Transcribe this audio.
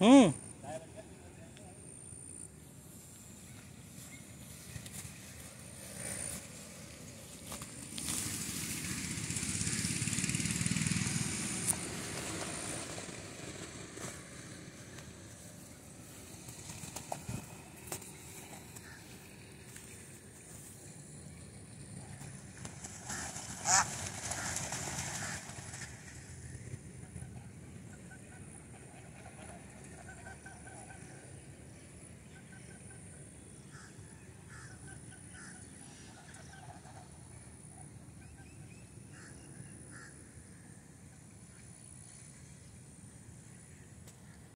हम्म।